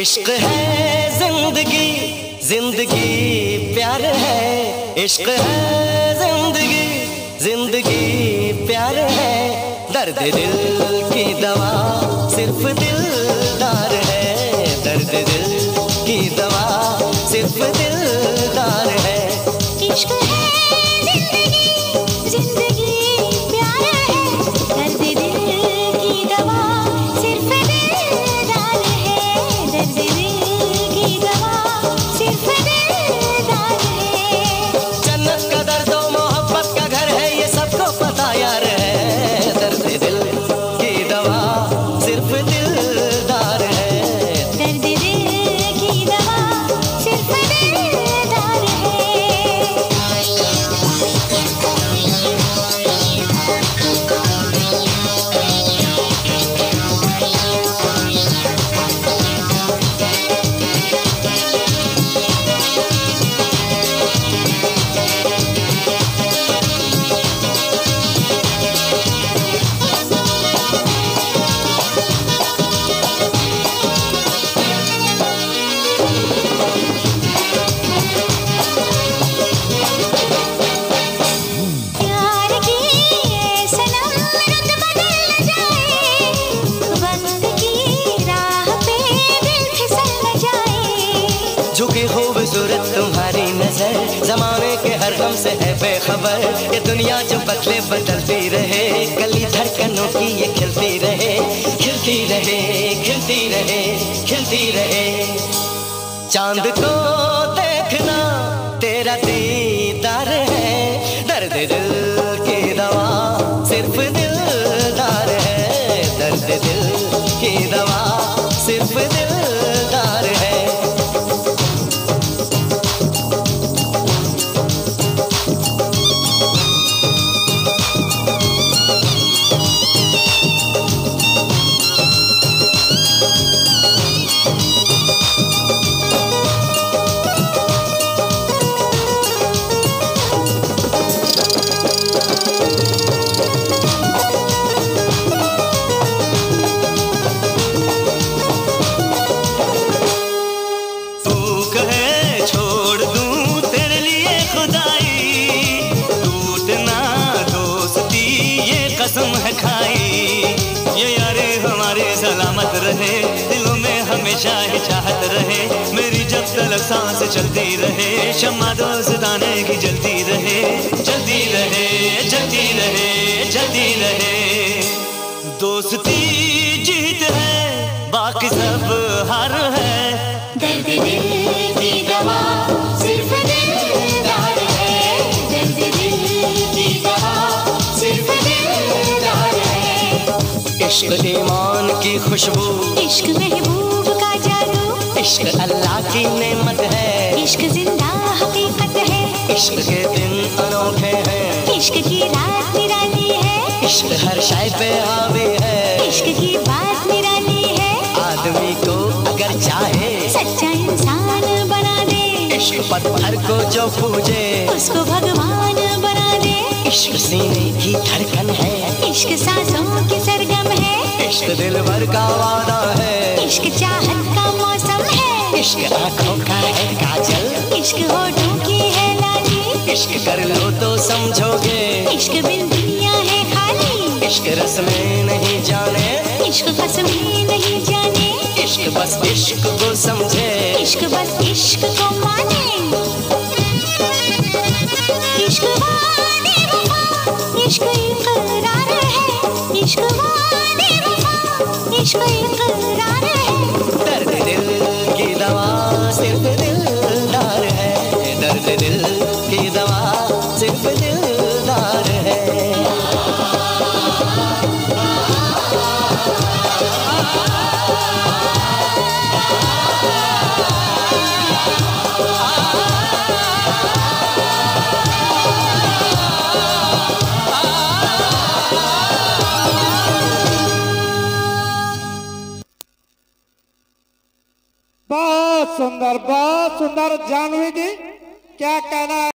इश्क है ज़िंदगी ज़िंदगी प्यार है। इश्क है ज़िंदगी ज़िंदगी प्यार है। दर्द दिल की दवा प्यार जमाने के हर गम से है बेखबर। ये दुनिया जो बदले बदलती रहे, गली धड़कनों की ये खिलती रहे खिलती रहे खिलती रहे खिलती रहे। चाँद को देखना तेरा दीदार है, दर्द दिल की दवा सिर्फ़ दिलदार है। दर्द दिल की दवा कसम है खाई। ये यारे हमारे सलामत रहे। दिलों में हमेशा ही चाहत रहे। मेरी जब तक सांस चलती रहे, शम्मा दोस्ताने की जलती रहे। जलती रहे जलती रहे जलती रहे। दोस्ती जीत है, बाकी सब हार है। दर्द दिल इश्क ईमान की खुशबू। इश्क महबूब का जादू। इश्क अल्लाह की नेमत है। इश्क ज़िंदा हकीकत है। इश्क के दिन अनोखे हैं। इश्क की रात निराली है। इश्क हर शाय पे हावी है। इश्क की बात निराली है। आदमी को अगर चाहे सच्चा इंसान बना दे। इश्क पत्थर को जो पूजे उसको भगवान बना दे। इश्क सीने की धड़कन है। इश्क सांसों की इश्क दिल भर का वादा है। इश्क चाहत का मौसम है। इश्क आँखों का है काजल। इश्क होठों की है लाली इश्क कर लो तो समझोगे। इश्क बिन दुनिया है खाली। इश्क रस्में नहीं जाने। इश्क कसमें नहीं जाने। इश्क बस इश्क को समझे। इश्क बस इश्क को माने। बहुत सुंदर बहुत सुंदर जानवी जी क्या कहना है?